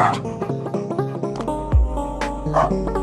Ah. Ah.